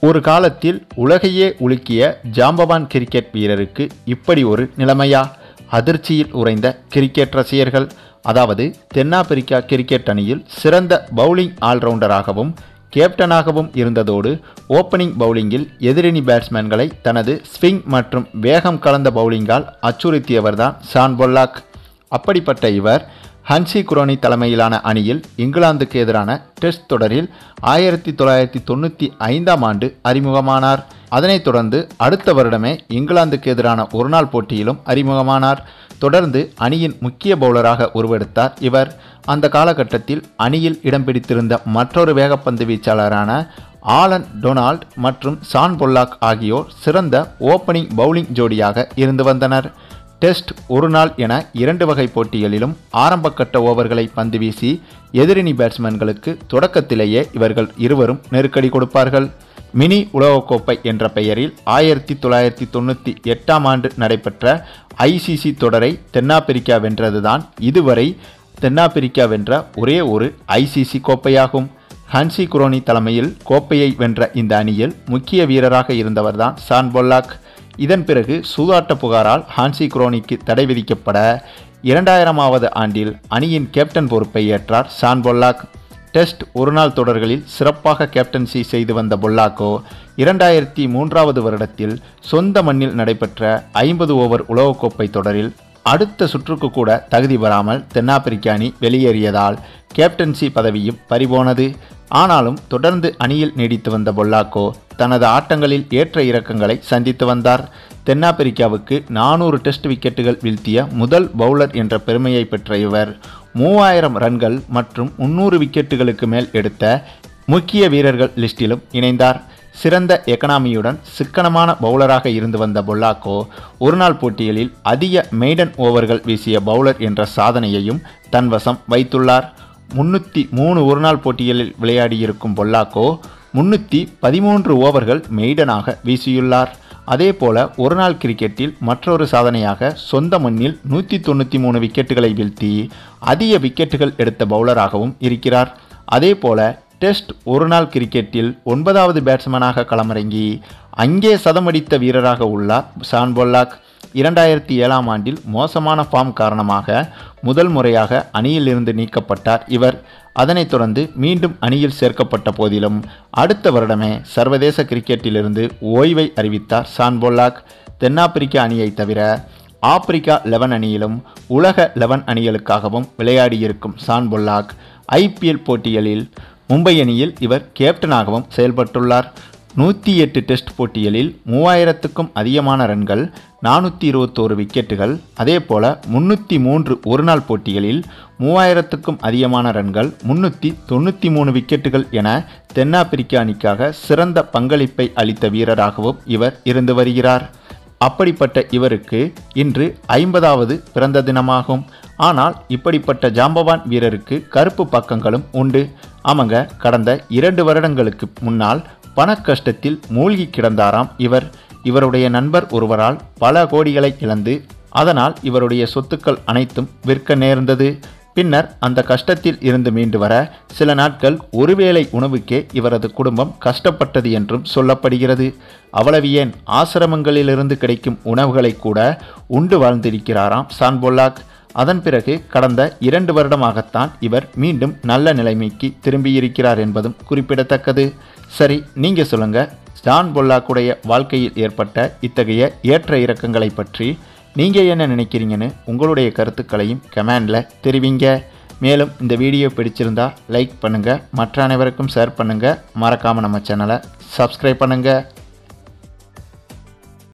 ஒரு காலத்தில் உலகையே உலுக்கிய ஜாம்பவான் கிரிக்கெட் வீரருக்கு இப்படி ஒரு நிலைமையா? அதிர்ச்சியில் உறைந்த கிரிக்கெட் ரசிகர்கள் அதாவது தென்னாப்பிரிக்கா கிரிக்கெட் அணியில் சிறந்த பவுலிங் ஆல்ரவுண்டராகவும் கேப்டனாகவும் இருந்ததோடு ஓப்பனிங் பவுலிங்கில் எதிரணி பேட்ஸ்மேன்களை தனது ஸ்விங் மற்றும் வேகம் கலந்த பவுலிங்கால் அச்சுறுத்தியவர்தான் ஷான் பொல்லாக். அப்படிப்பட்ட இவர் ஹன்சி குரோனி தலைமையிலான அணியில் இங்கிலாந்துக்கு எதிரான டெஸ்ட் தொடரில் ஆயிரத்தி தொள்ளாயிரத்தி தொண்ணூற்றி ஐந்தாம் ஆண்டு அறிமுகமானார். அதனைத் தொடர்ந்து அடுத்த வருடமே இங்கிலாந்துக்கு எதிரான ஒருநாள் போட்டியிலும் அறிமுகமானார். தொடர்ந்து அணியின் முக்கிய பவுலராக உருவெடுத்தார் இவர். அந்த காலகட்டத்தில் அணியில் இடம் பிடித்திருந்த மற்றொரு வேகப்பந்து வீச்சாளரான ஆலன் டொனால்ட் மற்றும் சான் பொல்லாக் ஆகியோர் சிறந்த ஓப்பனிங் பவுலிங் ஜோடியாக இருந்து வந்தனர். டெஸ்ட் ஒரு நாள் என இரண்டு வகை போட்டிகளிலும் ஆரம்பக்கட்ட ஓவர்களை பந்து வீசி எதிரணி பேட்ஸ்மேன்களுக்கு தொடக்கத்திலேயே இவர்கள் இருவரும் நெருக்கடி கொடுப்பார்கள். மினி உலகக்கோப்பை என்ற பெயரில் ஆயிரத்தி தொள்ளாயிரத்தி தொண்ணூற்றி எட்டாம் ஆண்டு நடைபெற்ற ஐசிசி தொடரை தென்னாப்பிரிக்கா வென்றதுதான் இதுவரை தென்னாப்பிரிக்கா வென்ற ஒரே ஒரு ஐசிசி கோப்பையாகும். ஹன்சி குரோனி தலைமையில் கோப்பையை வென்ற இந்த அணியில் முக்கிய வீரராக இருந்தவர்தான் சான் பொல்லாக். இதன் பிறகு சூதாட்ட புகாரால் ஹான்சி குரோனிக்கு தடை விதிக்கப்பட இரண்டாயிரமாவது ஆண்டில் அணியின் கேப்டன் பொறுப்பை ஏற்றார் சான் பொல்லாக். டெஸ்ட் ஒருநாள் தொடர்களில் சிறப்பாக கேப்டன்சி செய்து வந்த பொல்லாக்கோ இரண்டாயிரத்தி மூன்றாவது வருடத்தில் சொந்த மண்ணில் நடைபெற்ற ஐம்பது ஓவர் உலகக்கோப்பை தொடரில் அடுத்த சுற்றுக்கு கூட தகுதி பெறாமல் தென்னாப்பிரிக்க அணி வெளியேறியதால் கேப்டன்சி பதவியும் பறிபோனது. ஆனாலும் தொடர்ந்து அணியில் நீடித்து வந்த பொல்லாக்கோ தனது ஆட்டங்களில் ஏற்ற இறக்கங்களை சந்தித்து வந்தார். தென்னாப்பிரிக்காவுக்கு நானூறு டெஸ்ட் விக்கெட்டுகள் வீழ்த்திய முதல் பவுலர் என்ற பெருமையை பெற்ற இவர் மூவாயிரம் ரன்கள் மற்றும் முன்னூறு விக்கெட்டுகளுக்கு மேல் எடுத்த முக்கிய வீரர்கள் லிஸ்டிலும் இணைந்தார். சிறந்த எக்கனாமியுடன் சிக்கனமான பவுலராக இருந்து வந்த பொல்லாக்கோ ஒருநாள் போட்டிகளில் அதிக மெய்டன் ஓவர்கள் வீசிய பவுலர் என்ற சாதனையையும் தன்வசம் வைத்துள்ளார். முன்னூற்றி மூணு ஒருநாள் போட்டிகளில் விளையாடியிருக்கும் பொல்லாக்கோ முன்னூற்றி பதிமூன்று ஓவர்கள் மெய்டனாக வீசியுள்ளார். அதேபோல ஒருநாள் கிரிக்கெட்டில் மற்றொரு சாதனையாக சொந்த மண்ணில் நூற்றி தொண்ணூற்றி மூணு விக்கெட்டுகளை வீழ்த்தி அதிக விக்கெட்டுகள் எடுத்த பவுலராகவும் இருக்கிறார். அதே போல டெஸ்ட் ஒருநாள் கிரிக்கெட்டில் ஒன்பதாவது பேட்ஸ்மேனாக களமிறங்கி அங்கே சதமடித்த வீரராக உள்ளார் சான் பொல்லாக் இரண்டாயிரத்தி ஏழாம் ஆண்டில் மோசமான ஃபார்ம் காரணமாக முதல் முறையாக அணியிலிருந்து நீக்கப்பட்டார். இவர் அதனைத் தொடர்ந்து மீண்டும் அணியில் சேர்க்கப்பட்ட போதிலும் அடுத்த வருடமே சர்வதேச கிரிக்கெட்டிலிருந்து ஓய்வை அறிவித்தார் சான் பொல்லாக். தென்னாப்பிரிக்க அணியை தவிர ஆப்பிரிக்கா லெவன் அணியிலும் உலக லெவன் அணிகளுக்காகவும் விளையாடியிருக்கும் சான் பொல்லாக். ஐபிஎல் போட்டிகளில் மும்பை அணியில் இவர் கேப்டனாகவும் செயல்பட்டுள்ளார். நூற்றி எட்டு டெஸ்ட் போட்டிகளில் மூவாயிரத்துக்கும் அதிகமான ரன்கள் நானூற்றி இருபத்தோரு விக்கெட்டுகள் அதே போல முன்னூற்றி மூன்று ஒருநாள் போட்டிகளில் மூவாயிரத்துக்கும் அதிகமான ரன்கள் முன்னூற்றி தொண்ணூற்றி மூணு விக்கெட்டுகள் என தென்னாப்பிரிக்க அணிக்காக சிறந்த பங்களிப்பை அளித்த வீரராகவும் இவர் இருந்து வருகிறார். அப்படிப்பட்ட இவருக்கு இன்று ஐம்பதாவது பிறந்த தினமாகும். ஆனால் இப்படிப்பட்ட ஜாம்பவான் வீரருக்கு கருப்பு பக்கங்களும் உண்டு. ஆமாங்க கடந்த இரண்டு வருடங்களுக்கு முன்னால் பணக்கஷ்டத்தில் மூழ்கி கிடந்தாராம் இவர். இவருடைய நண்பர் ஒருவரால் பல கோடிகளை இழந்து அதனால் இவருடைய சொத்துக்கள் அனைத்தும் விற்க நேர்ந்தது. பின்னர் அந்த கஷ்டத்தில் இருந்து மீண்டு வர சில நாட்கள் ஒருவேளை உணவுக்கே இவரது குடும்பம் கஷ்டப்பட்டது என்றும் சொல்லப்படுகிறது. அவ்வளவு ஏன் ஆசிரமங்களிலிருந்து கிடைக்கும் உணவுகளை கூட உண்டு வாழ்ந்திருக்கிறாராம் சான்பொல்லாக். அதன் பிறகு கடந்த இரண்டு வருடமாகத்தான் இவர் மீண்டும் நல்ல நிலைமைக்கு திரும்பியிருக்கிறார் என்பதும் குறிப்பிடத்தக்கது. சரி நீங்க சொல்லுங்க. ஸ்டான் பொல்லாக்குடைய வாழ்க்கையில் ஏற்பட்ட இத்தகைய ஏற்ற இறக்கங்களை பற்றி நீங்கள் என்ன நினைக்கிறீங்கன்னு உங்களுடைய கருத்துக்களையும் கமெண்டில் தெரிவிங்க. மேலும் இந்த வீடியோ பிடிச்சிருந்தா லைக் பண்ணுங்கள் மற்ற அனைவருக்கும் ஷேர் பண்ணுங்கள் மறக்காமல் நம்ம சேனலை சப்ஸ்கிரைப் பண்ணுங்கள்